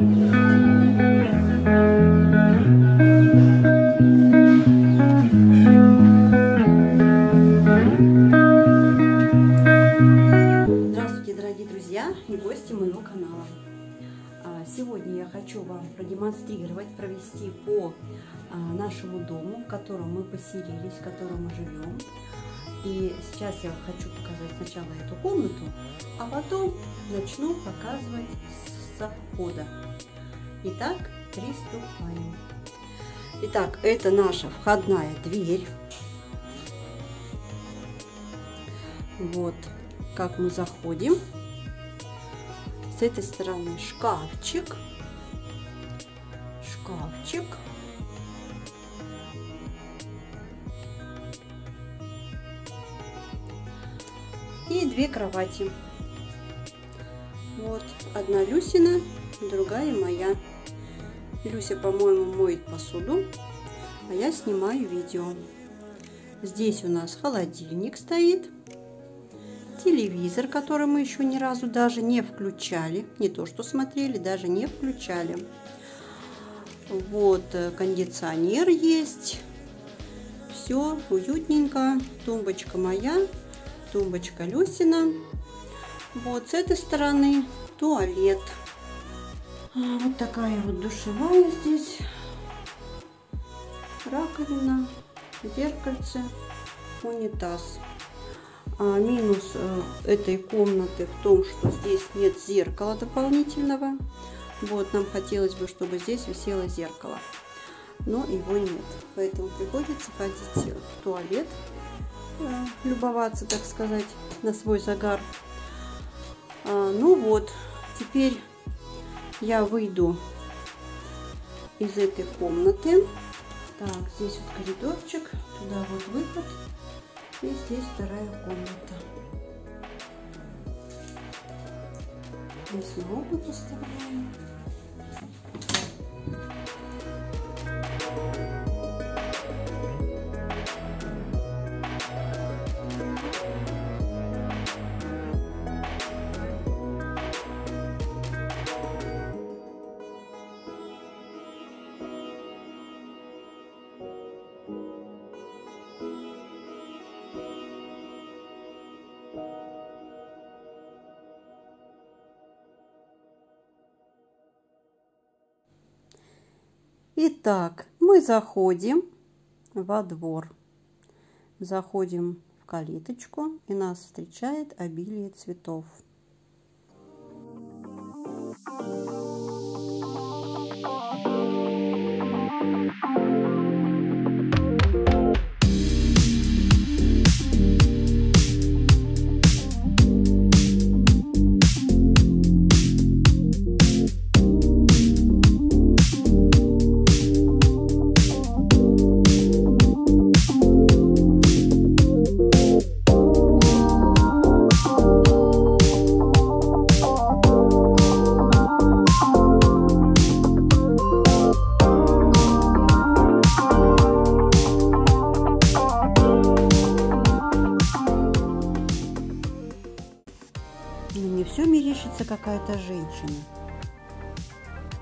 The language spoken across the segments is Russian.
Здравствуйте, дорогие друзья и гости моего канала. А, сегодня я хочу вам продемонстрировать, провести по а, нашему дому, в котором мы поселились, в котором мы живем. И сейчас я хочу показать сначала эту комнату, а потом начну показывать со входа. Итак, приступаем. Итак, это наша входная дверь. Вот как мы заходим. С этой стороны шкафчик. Шкафчик. И две кровати. Вот, одна Люсина, другая моя. Люся, по-моему, моет посуду, а я снимаю видео. Здесь у нас холодильник стоит телевизор, который мы еще ни разу даже не включали. Не то, что смотрели, даже не включали. Вот, э, кондиционер есть. Все уютненько. Тумбочка моя, тумбочка Люсина. Вот, с этой стороны туалет. А, вот такая вот душевая здесь. Раковина, зеркальце, унитаз. А, минус э, этой комнаты в том, что здесь нет зеркала дополнительного. Вот, нам хотелось бы, чтобы здесь висело зеркало. Но его нет. Поэтому приходится ходить в туалет, э, любоваться, так сказать, на свой загар. А, ну вот, теперь я выйду из этой комнаты. Так, здесь вот коридорчик, туда вот выход. И здесь вторая комната. Здесь ногу поставляем. Итак, мы заходим во двор. Заходим в калиточку, и нас встречает обилие цветов. Какая-то женщина.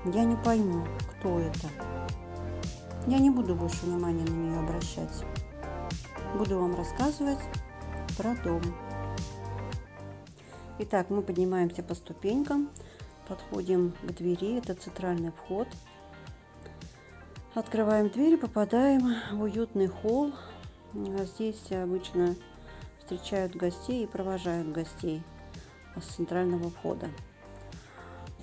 Я не пойму, кто это. Я не буду больше внимания на нее обращать. Буду вам рассказывать про дом. Итак, мы поднимаемся по ступенькам, подходим к двери, это центральный вход. Открываем дверь, попадаем в уютный холл. Здесь обычно встречают гостей и провожают гостей с центрального входа.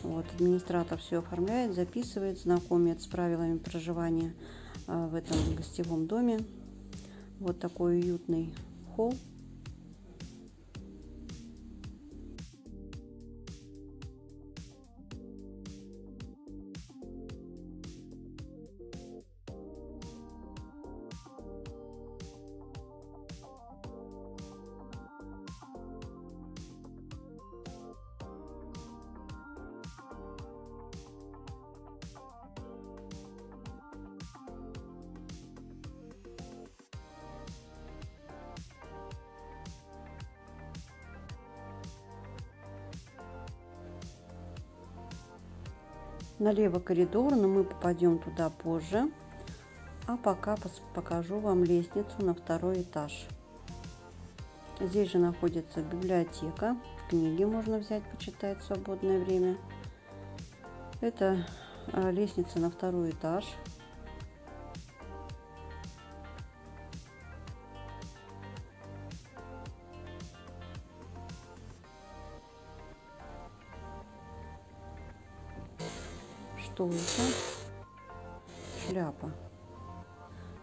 Вот, администратор все оформляет, записывает, знакомит с правилами проживания а, в этом гостевом доме. Вот такой уютный холл налево коридор, но мы попадем туда позже. А пока покажу вам лестницу на второй этаж. Здесь же находится библиотека. Книги можно взять, почитать в свободное время. Это а, лестница на второй этаж. Это? Шляпа.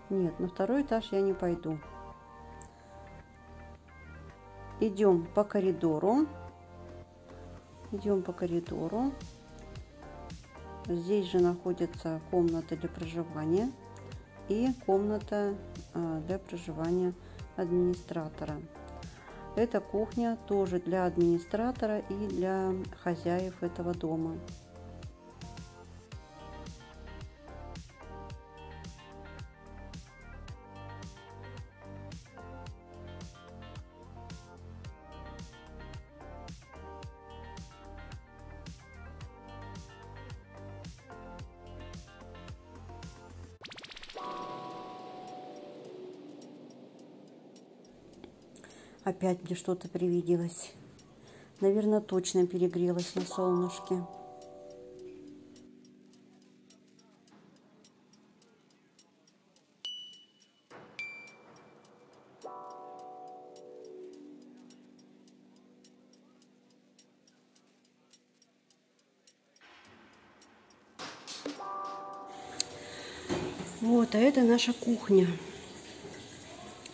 Нет, на второй этаж я не пойду. Идем по коридору. Идем по коридору. Здесь же находится комната для проживания и комната а, для проживания администратора. Эта кухня тоже для администратора и для хозяев этого дома. Опять мне что-то привиделось. Наверное, точно перегрелась на солнышке. Вот, а это наша кухня.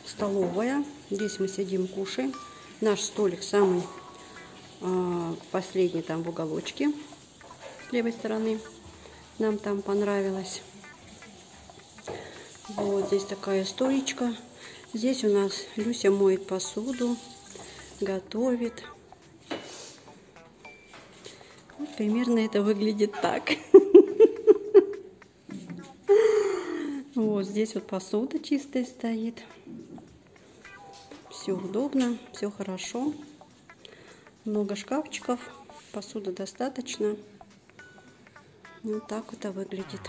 Столовая. Здесь мы сидим, кушаем. Наш столик самый э, последний там в уголочке с левой стороны. Нам там понравилось. Вот здесь такая стоечка. Здесь у нас Люся моет посуду, готовит. Вот примерно это выглядит так. Вот здесь вот посуда чистая стоит все удобно, все хорошо. Много шкафчиков, посуда достаточно. Вот так это выглядит.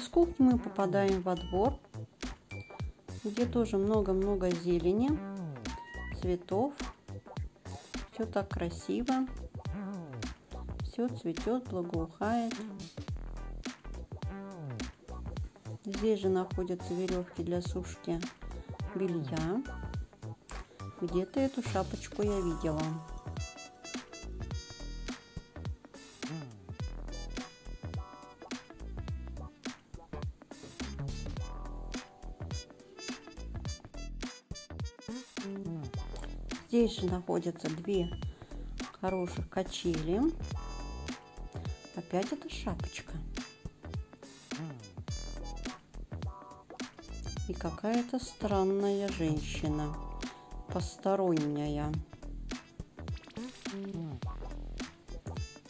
Из кухни мы попадаем во двор, где тоже много-много зелени, цветов. Все так красиво. Все цветет, благоухает. Здесь же находятся веревки для сушки белья. Где-то эту шапочку я видела. Здесь же находятся две хороших качели. Опять эта шапочка. И какая-то странная женщина, посторонняя.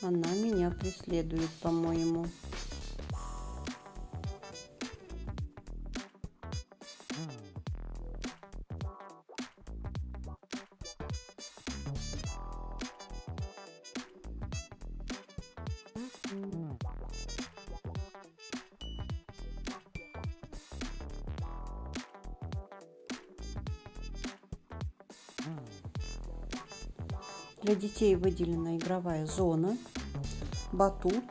Она меня преследует, по-моему. Для детей выделена игровая зона, батут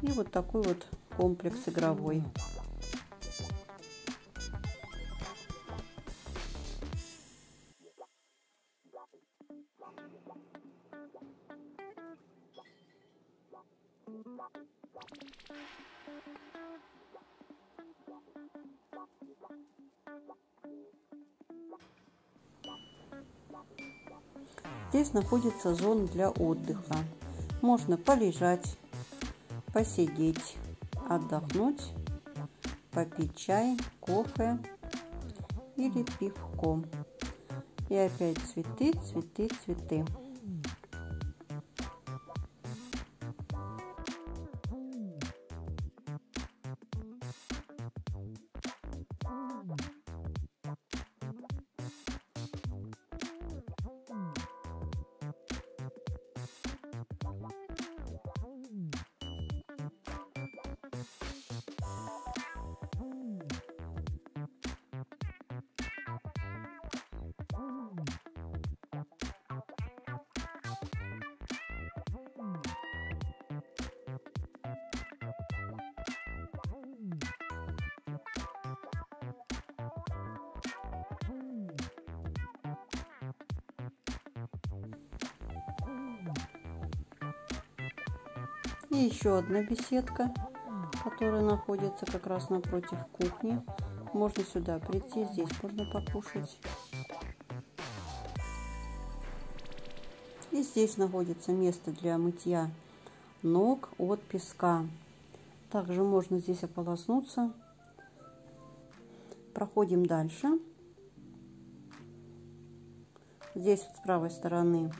и вот такой вот комплекс игровой. Здесь находится зона для отдыха. Можно полежать, посидеть, отдохнуть, попить чай, кофе или пивко. И опять цветы, цветы, цветы. И еще одна беседка, которая находится как раз напротив кухни. Можно сюда прийти, здесь можно покушать. И здесь находится место для мытья ног от песка. Также можно здесь ополоснуться. Проходим дальше. Здесь с правой стороны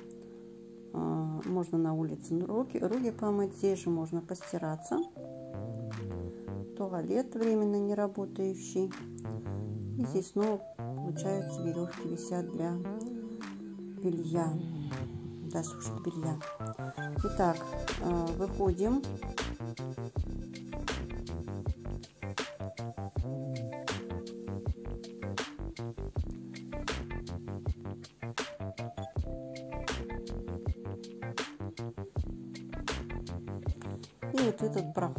можно на улице руки, руки помыть, здесь же можно постираться. Туалет временно не работающий. И здесь снова, получается, веревки висят для белья, для сушки белья. Итак, а, выходим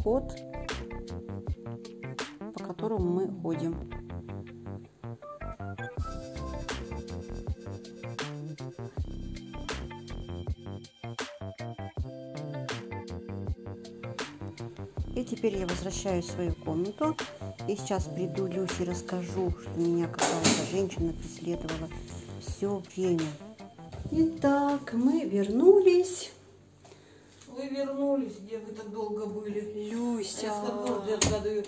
проход, по которому мы ходим. И теперь я возвращаюсь в свою комнату. И сейчас приду Люси расскажу, что меня какая-то женщина преследовала все время. Итак, мы вернулись вернулись, где вы так долго были? Люся, Я кроссворды отгадываю.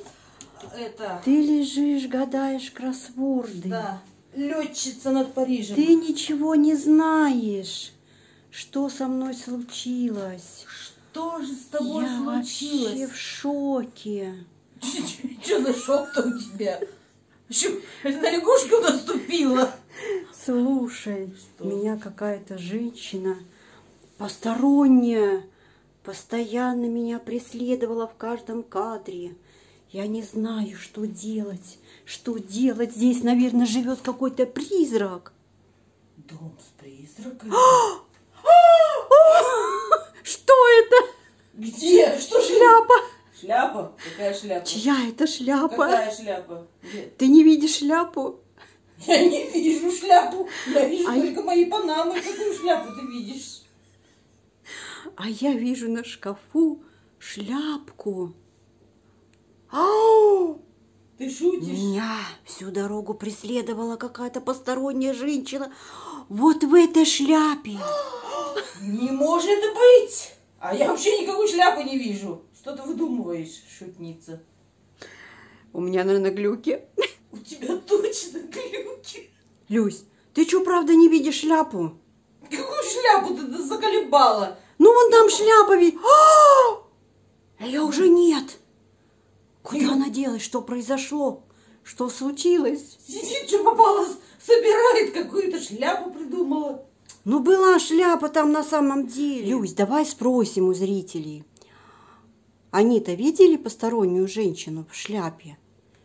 Это... ты лежишь, гадаешь кроссворды. Да. Летчица над Парижем. Ты ничего не знаешь, что со мной случилось. Что же с тобой Я случилось? вообще в шоке. Что за шок-то у тебя? На лягушку наступила? Слушай, Что? меня какая-то женщина посторонняя постоянно меня преследовала в каждом кадре. Я не знаю, что делать. Что делать? Здесь, наверное, живет какой-то призрак. Дом с призраками? Что это? Где? Что Шляпа. Шляпа? Какая шляпа? Чья это шляпа? Какая шляпа? Где? Ты не видишь шляпу? Я не вижу шляпу. Я вижу А только мои панамы. Какую шляпу ты видишь? А я вижу на шкафу шляпку. Ау! Ты шутишь? Меня всю дорогу преследовала какая-то посторонняя женщина. Вот в этой шляпе. Не может быть! А я вообще никакой шляпы не вижу. Что ты выдумываешь, шутница? У меня, наверное, глюки. У тебя точно глюки. Люсь, ты что, правда не видишь шляпу? Какую шляпу ты заколебала? Ну, вон там шляпа ведь. А! Ее уже нет. Куда она делась? Что произошло? Что случилось? Сидит, что попало, собирает какую-то шляпу придумала. Ну, была шляпа там на самом деле. Люсь, давай спросим у зрителей. Они-то видели постороннюю женщину в шляпе?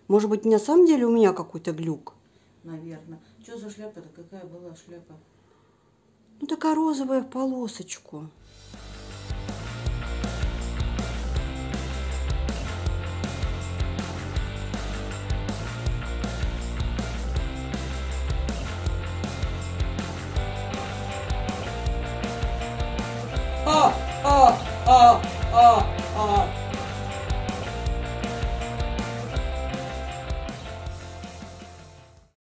Может быть, на самом деле у меня какой-то глюк? Наверное. Что за шляпа-то? Какая была шляпа? Ну, такая розовая полосочку.